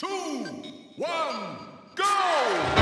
two, one, go!